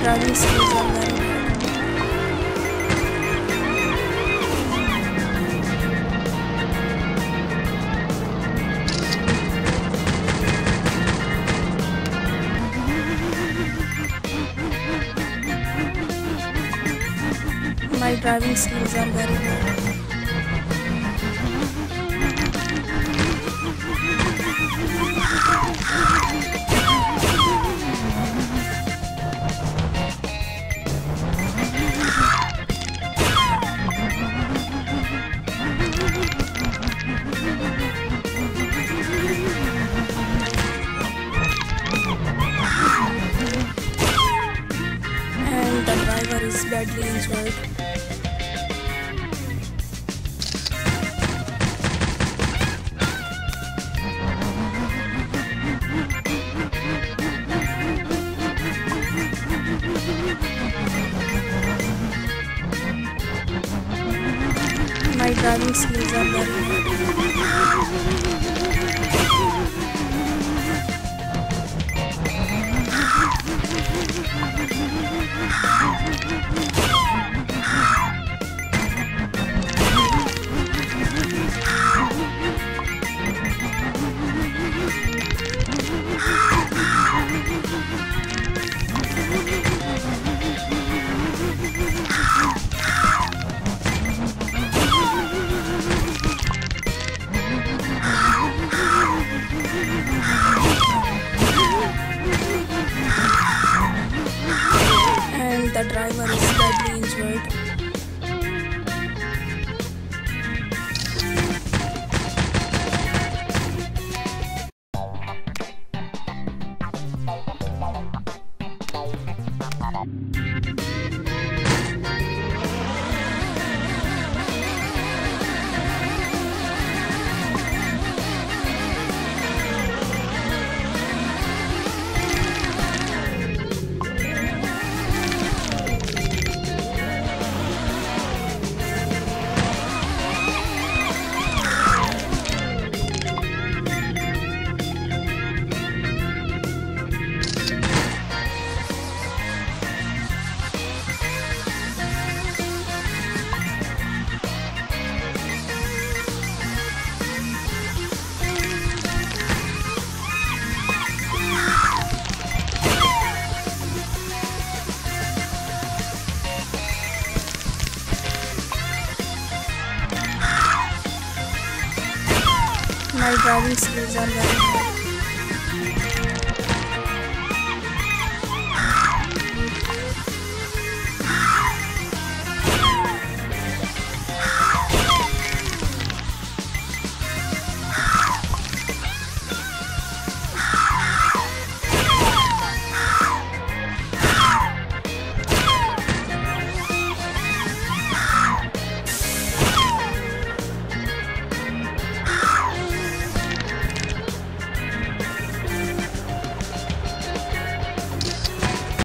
My driving skills are very good. Badly injured. My driving skills are very good. My are very good.